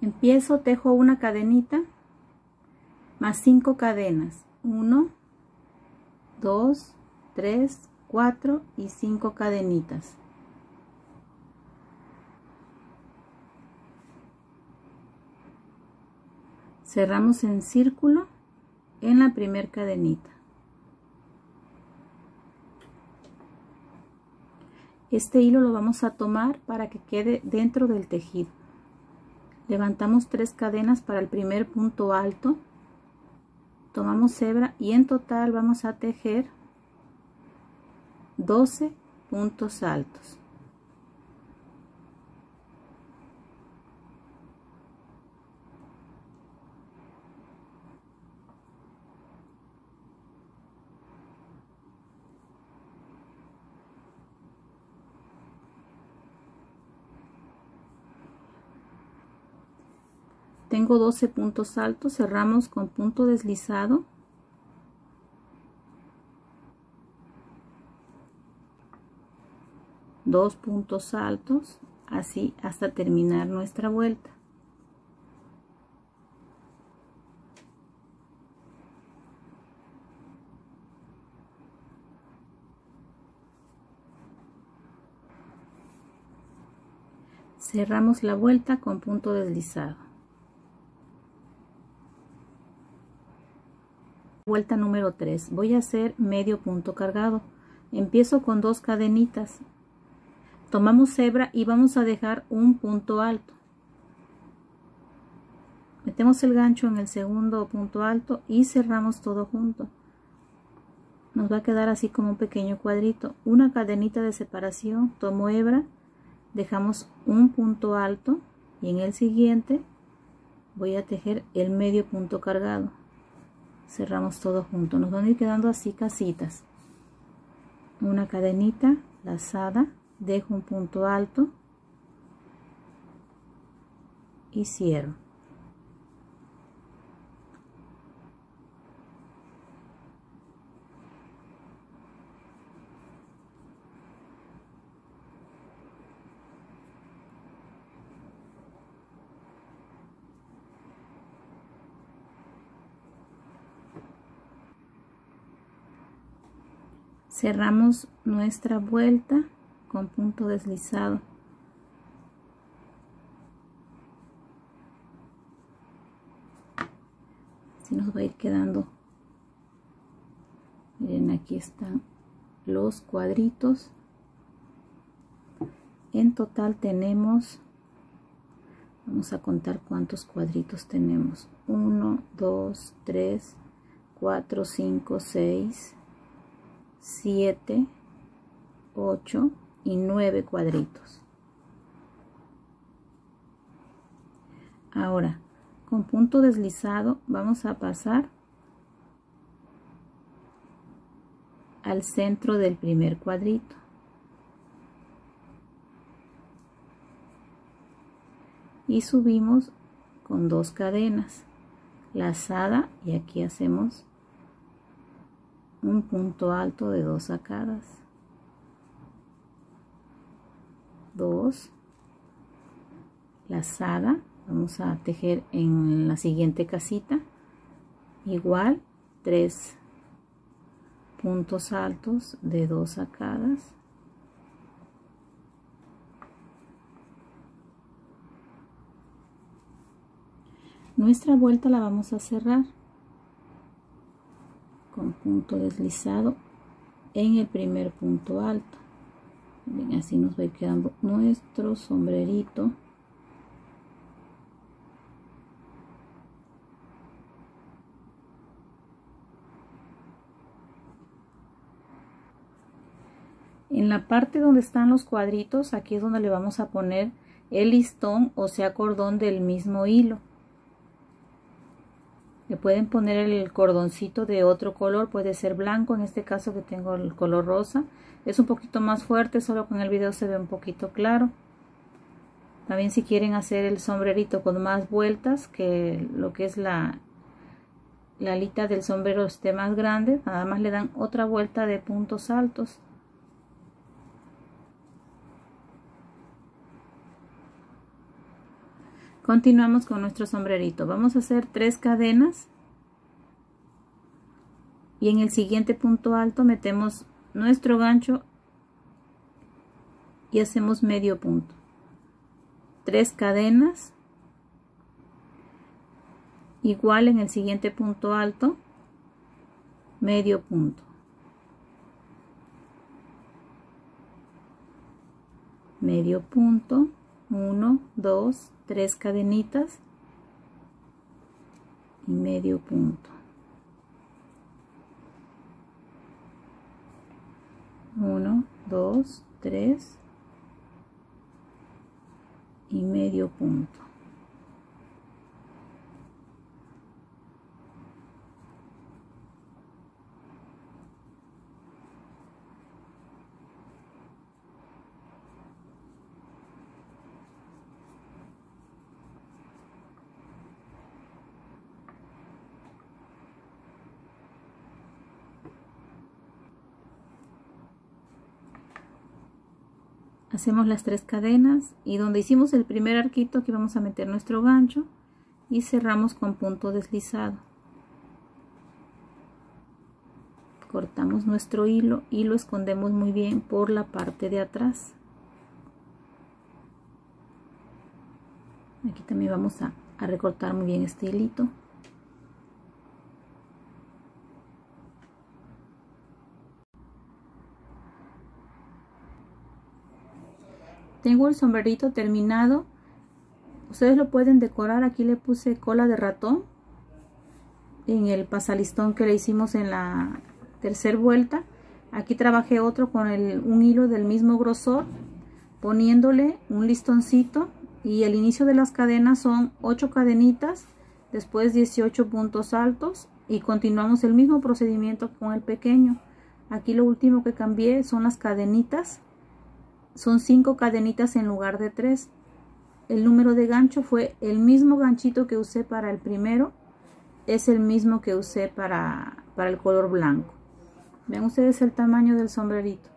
empiezo tejo una cadenita más cinco cadenas. 1 2 3 4 y 5 cadenitas. Cerramos en círculo en la primer cadenita. Este hilo lo vamos a tomar para que quede dentro del tejido levantamos tres cadenas para el primer punto alto. Tomamos hebra y en total vamos a tejer 12 puntos altos tengo 12 puntos altos cerramos con punto deslizado. Dos puntos altos así hasta terminar nuestra vuelta. Cerramos la vuelta con punto deslizado vuelta número 3 voy a hacer medio punto cargado. Empiezo con dos cadenitas. Tomamos hebra y vamos a dejar un punto alto. Metemos el gancho en el segundo punto alto y cerramos todo junto. Nos va a quedar así como un pequeño cuadrito. Una cadenita de separación. Tomo hebra. Dejamos un punto alto. Y en el siguiente voy a tejer el medio punto cargado cerramos todo junto nos van a ir quedando así casitas. Una cadenita lazada dejo un punto alto y cierro cerramos nuestra vuelta con punto deslizado. Así nos va a ir quedando. Miren aquí están los cuadritos. En total tenemos vamos a contar cuántos cuadritos tenemos. 1 2 3 4 5 6 7, 8 y 9 cuadritos. Ahora, con punto deslizado vamos a pasar al centro del primer cuadrito. Y subimos con dos cadenas lazada y aquí hacemos un punto alto de dos sacadas. Dos. Lazada vamos a tejer en la siguiente casita. Igual tres puntos altos de dos sacadas. Nuestra vuelta la vamos a cerrar punto deslizado en el primer punto alto. Así nos va quedando nuestro sombrerito. En la parte donde están los cuadritos aquí es donde le vamos a poner el listón o sea cordón del mismo hilo le pueden poner el cordoncito de otro color, puede ser blanco, en este caso que tengo el color rosa. Es un poquito más fuerte, solo con el video se ve un poquito claro. También si quieren hacer el sombrerito con más vueltas, que lo que es la, la alita del sombrero esté más grande, nada más le dan otra vuelta de puntos altos. Continuamos con nuestro sombrerito. Vamos a hacer tres cadenas y en el siguiente punto alto metemos nuestro gancho y hacemos medio punto. Tres cadenas igual en el siguiente punto alto medio punto. medio punto 1 2 3 cadenitas y medio punto. 1 2 3 y medio punto hacemos las tres cadenas y donde hicimos el primer arquito aquí vamos a meter nuestro gancho y cerramos con punto deslizado. Cortamos nuestro hilo y lo escondemos muy bien por la parte de atrás. Aquí también vamos a, recortar muy bien este hilito tengo el sombrerito terminado. Ustedes lo pueden decorar. Aquí le puse cola de ratón en el pasalistón que le hicimos en la tercera vuelta. Aquí trabajé otro con el, un hilo del mismo grosor poniéndole un listoncito. Y el inicio de las cadenas son 8 cadenitas después 18 puntos altos y continuamos el mismo procedimiento con el pequeño. Aquí lo último que cambié son las cadenitas son cinco cadenitas en lugar de tres. El número de gancho fue el mismo ganchito que usé para el primero es el mismo que usé para, para el color blanco. Vean ustedes el tamaño del sombrerito